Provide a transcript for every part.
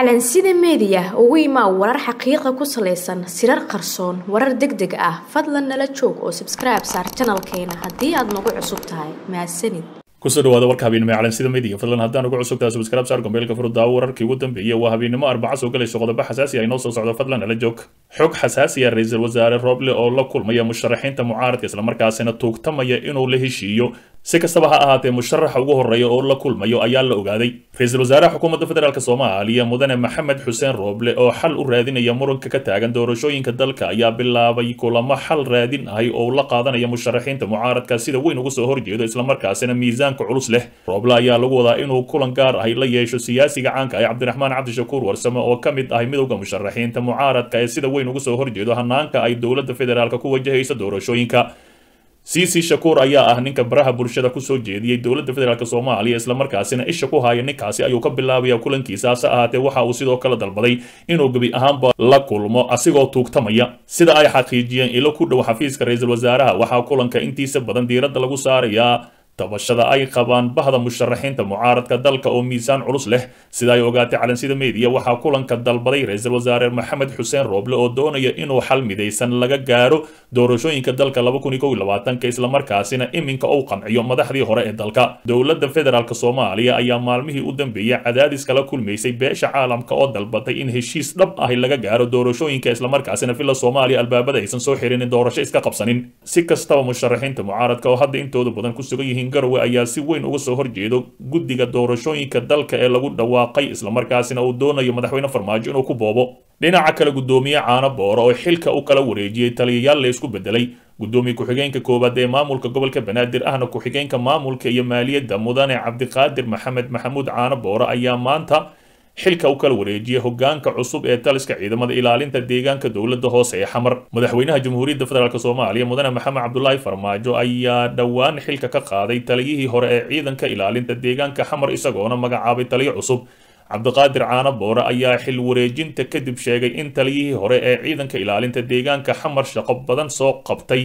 calansida meediya ugu imaa warar xaqiiqa ku salaysan sirar qarsoon warar deg deg ah. Fadlan nala joog oo sabskribe saar janalkeena haddii aad nagu cusub tahay. Mahadsanid ku soo dhawaada warka habeennimo ee calansida media. Fadlan haddaan ugu cusubtahay subscribe saar gombeelka furudaawo wararkii ugu dambeeyay waa habeennimo arbaca soo galayso qodobo xasaasi ah inoo soo socdo. Fadlan nala joog. Xog xasaasi ah ra'iisul wasaare roble oo la kulmaya musharaxiinta mucaaradka islamarkaasina tuugtamaya inuu la heshiiyo si kastaba ha ahaatee musharaxa ugu horreeya oo la kulmayo ayaa la ogaaday. Ra'iisul wasaaraha xukuumadda federaalk soomaaliya mudane maxamed xuseen rooble oo xal u raadinaya muranka ka taagan doorashooyinka dalka ayaa bilaabay kulamo xal raadin ahay oo la qaadanaya musharaxiinta mucaaradka sida weyn uga soo horjeedo islamarkaasina miisaanka culus leh. Rooble ayaa lagu wadaa inuu kulan gaar ahay la yeesho siyaasiga caanka ah cabdiraxmaan cabdishakuur warsame oo ka mid ahay midowda musharaxiinta mucaaradka ee sida weyn uga soo horjeedo hanaanka ay dowladda federaalk ku wajahayso doorashooyinka cici shakuur ayaa ah ninka baraha bulshada ku soo jeediyey dowladda federaalk soomaaliya islamarkaasina isha ku haya ninkaasi ayuu ka bilaabaya kulankiisa hase ahaatee waxa uu sidoo kale dalbaday inuu gebi ahaanba la kulmo asigoo tuugtamaya. Sida ay xaqiijiyeen ilo ku dhow xafiiska ra'iisul wasaaraha waxaa kulanka intiisa badan diiradda lagu saarayaa tabashada ay qabaan bahda musharaxiinta mucaaradka dalka oo miisaan culus leh. Sida ay ogaatay calansida meediya waxaa kulanka dalbaday ra'iisul wasaare maxamed xuseen rooble oo doonaya inuu xal midaysan laga gaaro doorashooyinka dalka ka islamarkaasina iminka uu qanciyo madaxdii hore ee dalka. Dowladda federaalk soomaaliya ayaa maalmihii u dambeeyey cadaadis kala kulmaysay beesha caalamka oo dalbatay in heshiis dhab ahi laga gaaro doorashooyinka islamarkaasina villa soomaaliya albaabada aysan soo xirinin doorasho iska qabsanin. Si kastaba musharaxiinta mucaaradka oo hadda intooda badan ku sugan yihiin garowe ayaa si weyn uga soo horjeedo guddiga doorashooyinka dalka ee lagu dhawaaqay islamarkaasina uu doonayo madaxweyne farmaajo inuu ku boobo. Dhinaca kale guddoomiye caano booro oo xilka u kala wareejiyey taliyayaal la isku bedelay. Guddoomiye ku-xigeenka koowaad ee maamulka gobolka banaadir ahna ku-xigeenka maamulka iyo maaliyadda mudane cabdiqaadir maxamed maxamuud caano booro ayaa maanta xilka u kala wareejiyay hogaanka cusub ee taliska ciidamada ilaalinta deegaanka dowladda hoose ee xamar. Madaxweynaha jamhuuriyadda federaalk soomaaliya mudane maxamed cabdulaahi farmaajo ayaa dhowaan xilka ka qaaday taliyihii hore ee ciidanka ilaalinta deegaanka xamar isagoona magacaabay taliyo cusub. Cabdiqaadir caano boore ayaa xil wareejinta kadib sheegay in taliyihii hore ee ciidanka ilaalinta deegaanka xamar shaqo badan soo qabtay.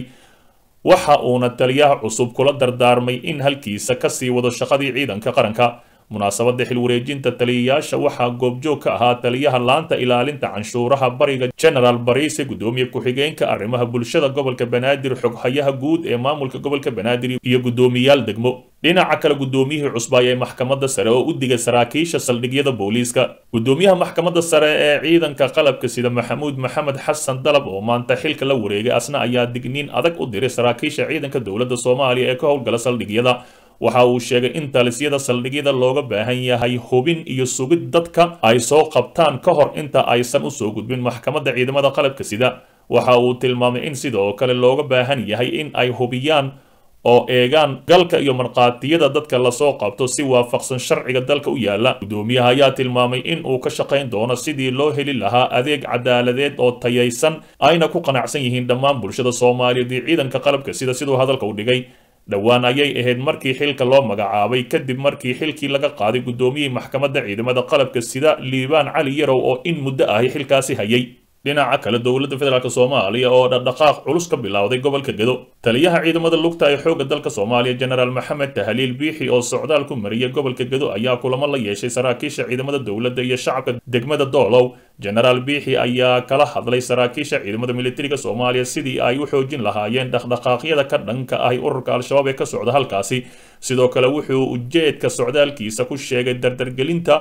Waxa uuna taliyaha cusub kula dardaarmay in halkiisa ka sii wado shaqadii ciidanka qaranka munaasabadda xil wareejinta taliyayaasha waxaa goobjoog ka ahaa taliyaha laanta ilaalinta canshuuraha bariga genaraal bariise guddoomiye ku-xigeenka arrimaha bulshada gobolka banaadir xoghayaha guud ee maamulka gobolka banaadir iyo guddoomiyaal degmo. Dhinaca kale guddoomiyihii cusbaay ee maxkamadda sare oo u digay saraakiisha saldhigyada booliiska. Guddoomiyaha maxkamadda sare ee ciidanka qalabka sida maxamuud maxamed xasan dalab oo maanta xilka la wareegay asna ayaa digniin adag u diray saraakiisha ciidanka dowladda soomaaliya ee ka howlgala saldhigyada waxa uu sheegay in talisyada saldhigyada looga baahan yahay hubin iyo sugid dadka ay soo qabtaan ka hor inta aysan u soo gudbin maxkamadda ciidamada qalabka sida. Waxa uu tilmaamay in sidoo kale looga baahan yahay in ay hubiyaan oo eegaan galka iyo markhaatiyada dadka la soo qabto si waafaqsan sharciga dalka u yaalla guddoomiyaha ayaa tilmaamay in uu ka shaqayn doono sidii loo heli lahaa adeeg cadaaladeed oo tayaysan ayna ku qanacsan yihiin dhammaan bulshada soomaaliyeed iyo ciidanka qalabka sida siduu hadalka u dhigay dhowaan ayay ahayd markii xilka loo magacaabay kadib markii xilkii laga qaaday guddoomiyihii maxkamadda ciidamada qalabka sida liibaan cali yarow oo in muddo ahi xilkaasi hayay. Dhinaca kale dowladda federaalk soomaaliya oo dhaqdhaqaaq culus ka bilowday gobolka gedo taliyaha ciidamada lugta ee xoogga dalka soomaaliya genaraal maxamed tahaliil biixi oo socdaal ku mariyay gobolka gedo ayaa kulamo la yeeshay saraakiisha ciidamada dowladda iyo shacabka degmada doolow genaraal biixi ayaa kala hadlay saraakiisha ciidamada militariga soomaaliya sidii ay u xoojin lahaayeen dhaqdhaqaaqyada ka dhanka ahi ururka al-shabaab ee ka socda halkaasi. Sidoo kale wuxuu ujeedka socdaalkiisa ku sheegay dardargelinta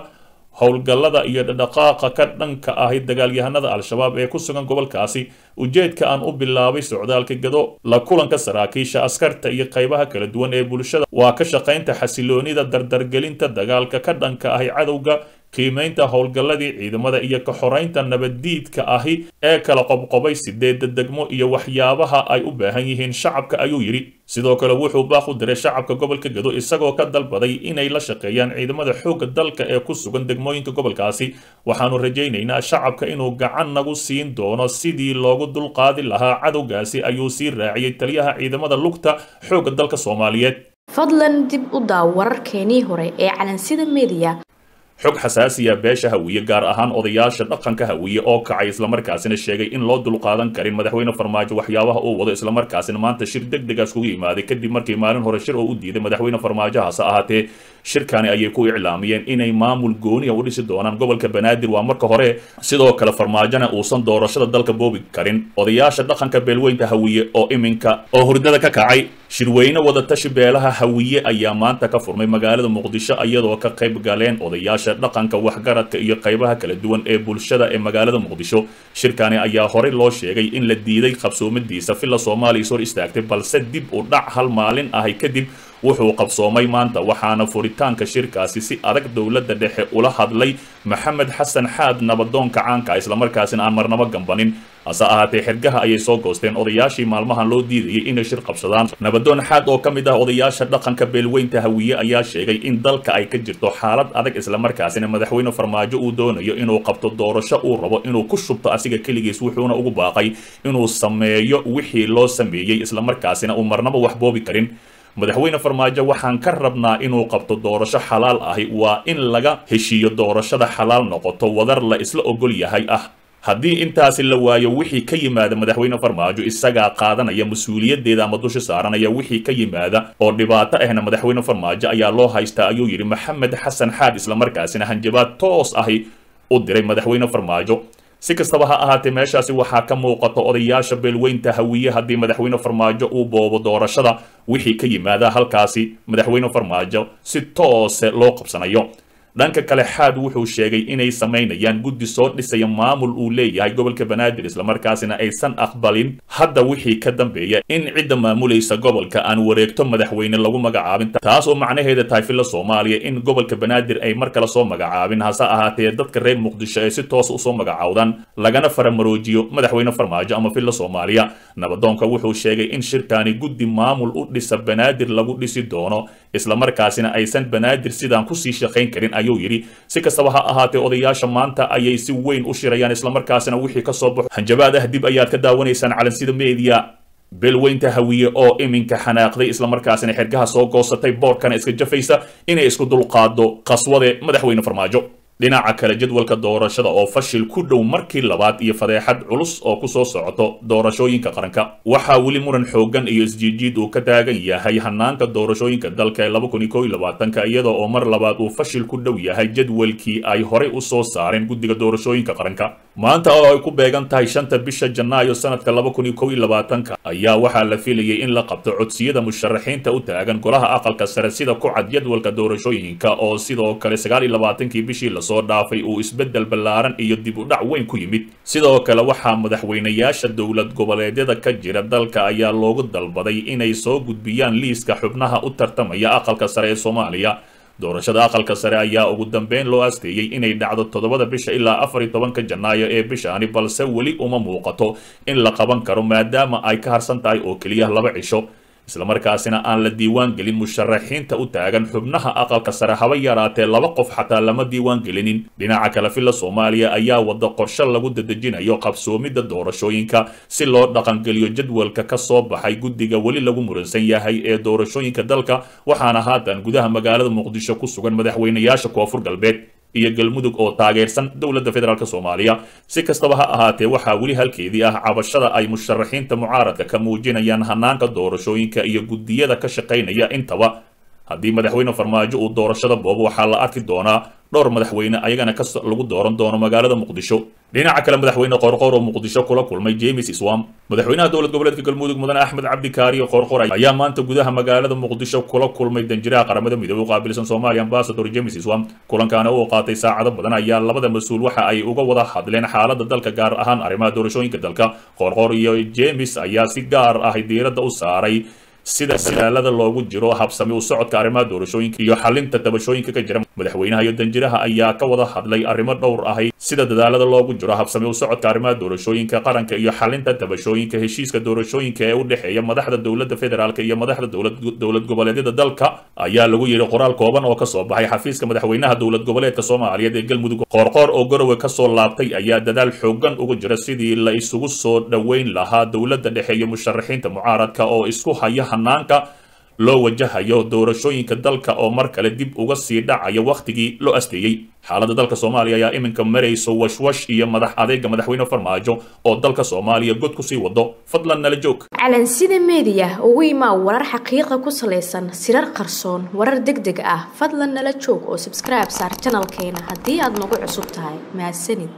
howlgallada iyo dhaqaaqa ka dhanka ahi dagaalyahanada al-shabaab ee ku sugan gobolkaasi. Ujeedka aan u bilaabay socdaalka gado la kulanka saraakiisha askarta iyo qaybaha kala duwan ee bulshada. Waa ka shaqaynta xasiloonida dardargelinta dagaalka ka dhanka ahi cadowga qiimaynta howlgalladii ciidamada iyo ka xoraynta nabaddiidka ahi ee kala qobqobay sideedda degmo iyo waxyaabaha ay u baahan yihiin shacabka ayuu yidhi. Sidoo kale wuxuu baaq u diray shacabka gobolka gedo isagoo ka dalbaday inay la shaqeeyaan ciidamada xoogga dalka ee ku sugan degmooyinka gobolkaasi. Waxaanu rajaynaynaa shacabka inuu gacan nagu siin doono sidii loogu dulqaadi lahaa cadowgaasi ayuu sii raaciyey taliyaha ciidamada lugta xoogga dalka soomaaliyeed. Fadlan dib u daaw wararkeenii hore ee calansida meediya xog xasaasiya beesha hawiye gaar ahaan odayaasha dhaqanka hawiye oo kacay islamarkaasina sheegay in loo dulqaadan karin madaxweyne farmaajo waxyaabaha uu wado islamarkaasina maanta shir deg degaas kugu yimaaday kadib markii maalin hore shir oo u diiday madaxweyne farmaajo hase ahaatee shirkani ayay ku iclaamiyeen inay maamul gooniya u dhisi doonaan. Gobolka banaadir waa marka hore sidoo kale farmaajona uusan doorashada dalka boobi karin. Odayaasha dhaqanka beelweynta hawiye oo iminka oo hurdada ka kacay shirweyne wadatashi beelaha hawiye ayaa maanta ka furmay magaalada muqdisho iyadoo ka qayb galeen odayaasha dhaqanka waxgaradka iyo qaybaha kala duwan ee bulshada ee magaalada muqdisho. Shirkani ayaa horey loo sheegay in la diiday qabsoomadiisa villa soomaaliya is hor istaagtay balse dib u dhac hal maalin ahay kadib wuxuu qabsoomay maanta waxaana furitaanka shirkaasi si adag dowladda dhexe ula hadlay maxamed xasan xaad nabadoonka caanka islamarkaasina aan marnabo gambanin. Hase ahaatee xergaha ayay soo goosteen odayaashii maalmahan loo diidayay inay shir qabsadaan. Nabadoon xaad oo ka mid ah odayaasha dhaqanka beelweynta hawiye ayaa sheegay in dalka ay ka jirto xaalad adag islamarkaasina madaxweyne farmaajo uu doonayo inuu qabto doorasho uu rabo inuu ku shubto asiga keligiis wuxuuna ugu baaqay inuu sameeyo wixii loo sameeyey islamarkaasina uu marnaba wax boobi karin madaxweyne farmaajo waxaan ka rabnaa inuu qabto doorasho xalaal ahi. Waa in laga heshiiyo doorashada xalaal noqoto. Wadar la isla ogol yahay ah. Haddii intaasi la waayo wixii ka yimaada madaxweyne farmaajo isagaa qaadanaya mas'uuliyadeeda ama dusha saaranaya wixii ka yimaada oo dhibaato ahna madaxweyne farmaajo ayaa loo haystaa ayuu yidhi maxamed xasan xaad islamarkaasina hanjabaad toos ahi u diray madaxweyne farmaajo si kastaba ha ahaatee meeshaasi waxaa ka muuqata odayaasha beelweynta hawiye haddii madaxweyne farmaajo uu boobo doorashada wixii ka yimaada halkaasi madaxweyne farmaajo si toose loo qabsanayo dhanka kale xaad wuxuu sheegay inay samaynayaan guddi soo dhisaya maamul uu leeyahay gobolka banaadir islamarkaasina aysan aqbalin. Hadda wixii ka dambeeya in cidda maamulaysa gobolka aan wareegto madaxweyne lagu magacaabin taas oo macnaheeda tahay villa soomaaliya in gobolka banaadir ay mar kale soo magacaabin. Hase ahaatee dadka reer muqdisho ay si toos u soo magacaawdaan lagana faramaroojiyo madaxweyne farmaajo ama villa soomaaliya. Nabadoonka wuxuu sheegay in shirkani guddi maamul u dhisa banaadir lagu dhisi doono islamarkaasina aysan banaadir sidaan ku sii shaqayn karin ayuu yidhi. Si kastaba ha ahaatee odayaasha maanta ayay si weyn u shirayaan islamarkaasina wixii ka soo baxo. Hanjabaad ah dib ayaad ka daawanaysaan calansida media. Beelweynta hawiye oo iminka xanaaqday islamarkaasina xergaha soo goosatay boorkana iska jafaysa inay isku dulqaado qaswade madaxweyne farmaajo dhinaca kale jadwalka doorashada oo fashil ku dhow markii labaad iyo fadeexad culus oo ku soo socoto doorashooyinka qaranka. Waxaa weli muran xoogan iyo isjiijiid uu ka taagan yahay hanaanka doorashooyinka dalka ee iyada oo mar labaad uu fashil ku dhow yahay jadwalkii ay horey u soo saareen guddiga doorashooyinka qaranka. Maanta oo ay ku beegan tahay shanta bisha janaayo sanadka ayaa waxaa la filayay in la qabto codsiyada musharaxiinta u taagan golaha aqalka sare sida ku cad jadwalka doorashooyinka oo sidoo kale bishii soo dhaafay uu isbeddel ballaaran iyo dib u dhac weyn ku yimid. Sidoo kale waxaa madaxweynayaasha dowlad goboleedyada ka jira dalka ayaa loogu dalbaday inay soo gudbiyaan liiska xubnaha u tartamaya aqalka sare ee soomaaliya. Doorashada aqalka sare ayaa ugu dambeyn loo asteeyey inay dhacdo toddobada bisha ilaa afar iyo tobanka janaayo ee bishaani balse weli uma muuqato in la qaban karo maadaama ay ka harsan tahay oo keliya laba cisho islamarkaasina aan la diiwaan gelin musharaxiinta u taagan xubnaha aqalka sare haba yaraatee laba qof xataa lama diiwaan gelinin dhinaca kale villa soomaaliya ayaa wada qorshe lagu dadejinayo qabsoomidda doorashooyinka si loo dhaqangeliyo jadwalka ka soo baxay guddiga weli lagu muransan yahay ee doorashooyinka dalka waxaana haatan gudaha magaalada muqdisho ku sugan madaxweynayaasha koonfur galbeed iyo galmudug oo taageersan dowladda federaalk soomaaliya. Si kastaba ha ahaatee waxaa weli halkeedii ah cabashada ay musharaxiinta mucaaradka ka muujinayaan hanaanka doorashooyinka iyo guddiyada ka shaqaynaya intaba haddii madaxweyne farmaajo uu doorashada boobo waxaa la arki doonaa dhowr madaxweyne ayagana ka lagu dooran doono magaalada muqdisho. Dhinaca kale madaxweyne qoorqoor oo muqdisho kula kulmay james iswam. Madaxweynaha dowlad goboleedka galmudug mudane axmed cabdikaariyo qoorqoor ayaa maanta gudaha magaalada muqdisho kula kulmay danjiraha qaramada midoobey u qaabilsan soomaaliya. Ambasador james iswam kulankaana uu qaatay saacado badan ayaa labada mas'uul waxa ay uga wada hadleen xaalada dalka gaar ahaan arrimaha doorashooyinka dalka. Qoorqoor iyo james ayaa si gaar ah diiradda u saaray sida dadaalada loogu jiro habsami u socodka arrimaha doorashooyinka iyo xalinta tabashooyinka ka jira madaxweynaha iyo danjiraha ayaa ka wada hadlay arrimo dhowr ahay sida dadaalada loogu jiro habsami u socodka arrimaha doorashooyinka qaranka iyo xalinta tabashooyinka heshiiska doorashooyinka ee u dhexeeya madaxda dowladda federaalk iyo madaxda dowlad goboleedyada dalka. Ayaa lagu yidhi qoraal kooban oo ka soo baxay xafiiska madaxweynaha dowlad goboleedka soomaaliyeed ee galmudug. Qoorqoor oo garowe ka soo laabtay ayaa dadaal xoogan uga jira sidii la isugu soo dhoweyn lahaa dowladda dhexe iyo musharaxiinta mucaaradka oo isku haya hanaanka loo wajahayo doorashooyinka dalka oo mar kale dib uga sii dhacaya wakhtigii loo asteeyey. Xaaladda dalka soomaaliya ayaa iminka marayso washwash iyo madax adeega madaxweyne farmaajo oo dalka soomaaliya god ku sii wado. Fadlan nala joog. Calansida meediya ugu imaa warar xaqiiqa ku salaysan sirar qarsoon warar deg deg ah. Fadlan nala joog oo subscribe saar janalkeena haddii aad nagu cusub tahay. Mahadsanid